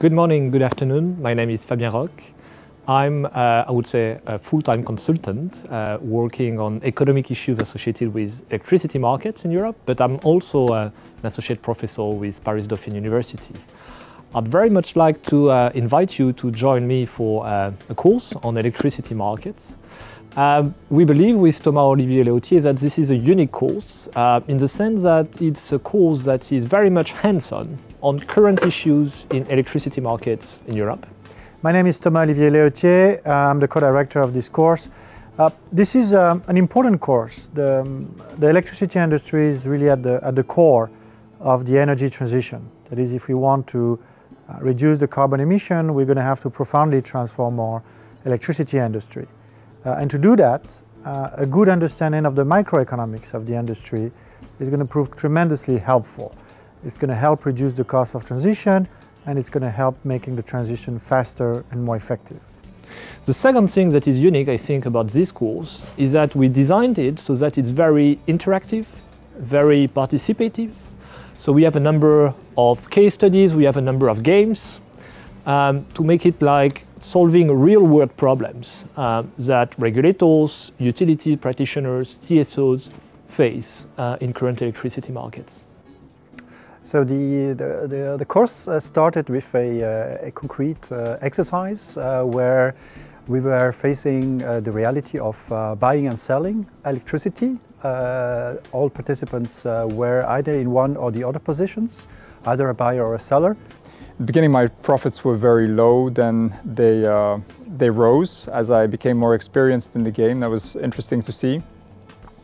Good morning, good afternoon. My name is Fabien Roques. I'm, uh, I would say, a full-time consultant uh, working on economic issues associated with electricity markets in Europe, but I'm also uh, an associate professor with Paris Dauphine University. I'd very much like to uh, invite you to join me for uh, a course on electricity markets. Um, we believe with Thomas Olivier Leautier that this is a unique course uh, in the sense that it's a course that is very much hands-on on current issues in electricity markets in Europe. My name is Thomas Olivier Leautier. Uh, I'm the co-director of this course. Uh, this is um, an important course. The, um, the, electricity industry is really at the, at the core of the energy transition. That is, if we want to uh, reduce the carbon emission, we're going to have to profoundly transform our electricity industry. Uh, and to do that, uh, a good understanding of the microeconomics of the industry is going to prove tremendously helpful. It's going to help reduce the cost of transition and it's going to help making the transition faster and more effective. The second thing that is unique, I think, about this course is that we designed it so that it's very interactive, very participative. So we have a number of case studies, we have a number of games um, to make it like solving real-world problems uh, that regulators, utility practitioners, TSOs face uh, in current electricity markets. So the, the, the, the course uh, started with a, uh, a concrete uh, exercise uh, where we were facing uh, the reality of uh, buying and selling electricity. all participants were either in one or the other positions, either a buyer or a seller. The beginning my profits were very low, then they, they rose as I became more experienced in the game. That was interesting to see.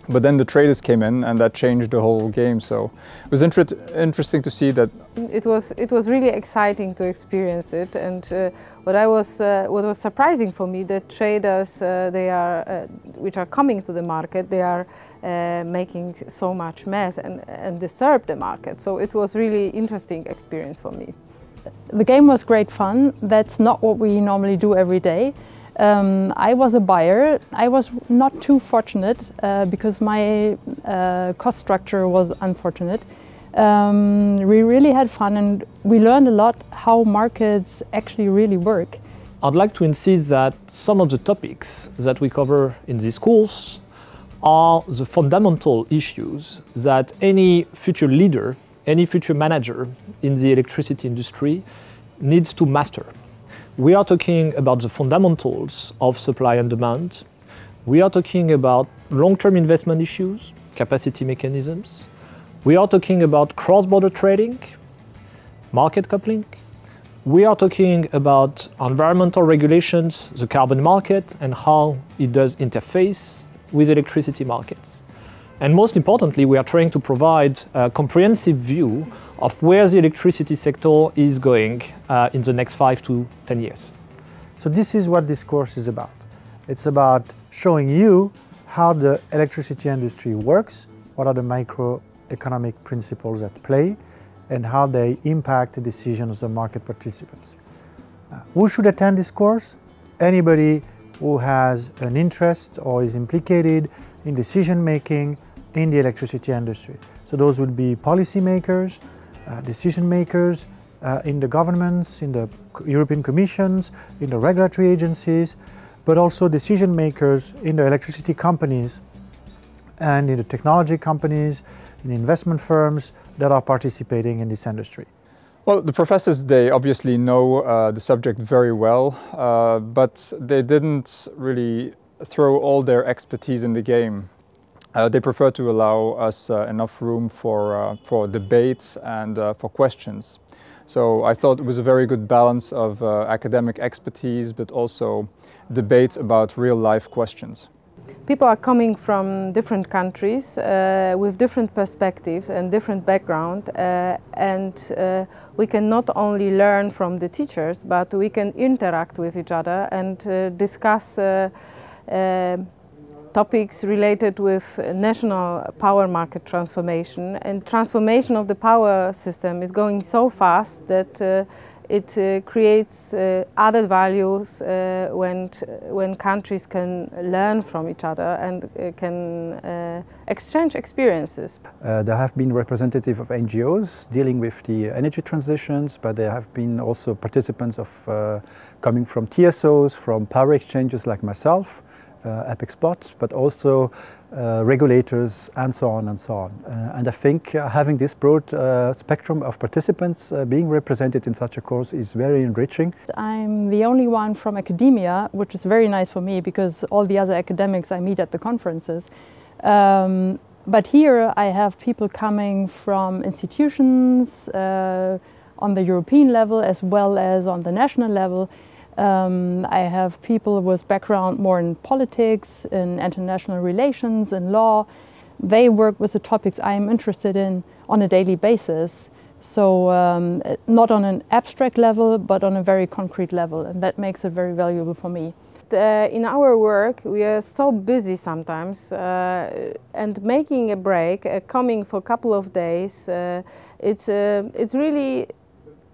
But then the traders came in and that changed the whole game. So it was inter interesting to see that. It was, it was really exciting to experience it. And uh, what, I was, uh, what was surprising for me, that traders, uh, they are, uh, which are coming to the market, they are uh, making so much mess and, and disturb the market. So it was really interesting experience for me. The game was great fun. That's not what we normally do every day. Um, I was a buyer. I was not too fortunate uh, because my uh, cost structure was unfortunate. Um, we really had fun and we learned a lot how markets actually really work. I'd like to insist that some of the topics that we cover in this course are the fundamental issues that any future leader, any future manager in the electricity industry needs to master. We are talking about the fundamentals of supply and demand. We are talking about long-term investment issues, capacity mechanisms. We are talking about cross-border trading, market coupling. We are talking about environmental regulations, the carbon market, and how it does interface with electricity markets. And most importantly, we are trying to provide a comprehensive view of where the electricity sector is going uh, in the next five to 10 years. So this is what this course is about. It's about showing you how the electricity industry works, what are the microeconomic principles at play, and how they impact the decisions of market participants. Uh, who should attend this course? Anybody who has an interest or is implicated in decision making in the electricity industry. So those would be policymakers, uh, decision makers uh, in the governments, in the European Commissions, in the regulatory agencies, but also decision makers in the electricity companies and in the technology companies, in investment firms that are participating in this industry. Well, the professors, they obviously know uh, the subject very well, uh, but they didn't really throw all their expertise in the game. Uh, they prefer to allow us uh, enough room for, uh, for debates and uh, for questions. So I thought it was a very good balance of uh, academic expertise, but also debate about real life questions. People are coming from different countries uh, with different perspectives and different background and we can not only learn from the teachers but we can interact with each other and discuss topics related with national power market transformation and transformation of the power system is going so fast that uh, it uh, creates uh, added values uh, when, when countries can learn from each other and uh, can uh, exchange experiences. There have been representatives of NGOs dealing with the energy transitions, but there have been also participants of coming from TSOs, from power exchanges like myself, uh, EPEX Spot, but also uh, regulators and so on and so on. Uh, and I think having this broad spectrum of participants being represented in such a course is very enriching. I'm the only one from academia, which is very nice for me because all the other academics I meet at the conferences. Um, but here I have people coming from institutions uh, on the European level as well as on the national level um, I have people with background more in politics, in international relations, in law. They work with the topics I am interested in on a daily basis. So um, not on an abstract level, but on a very concrete level, and that makes it very valuable for me. Uh, in our work, we are so busy sometimes, uh, and making a break, uh, coming for a couple of days, uh, it's uh, it's really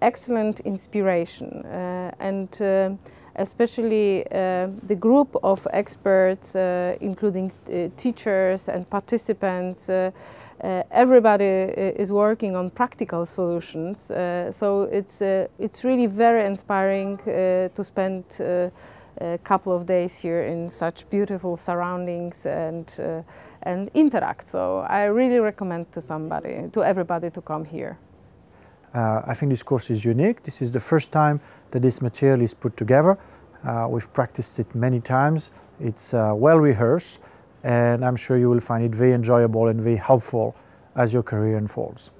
excellent inspiration uh, and uh, especially uh, the group of experts, including teachers and participants, uh, everybody is working on practical solutions. Uh, so it's, uh, it's really very inspiring to spend a couple of days here in such beautiful surroundings and, and interact. So I really recommend to somebody, to everybody to come here. Uh, I think this course is unique. This is the first time that this material is put together. Uh, we've practiced it many times. It's uh, well rehearsed and I'm sure you will find it very enjoyable and very helpful as your career unfolds.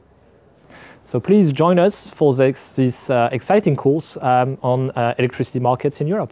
So please join us for this, this uh, exciting course um, on uh, electricity markets in Europe.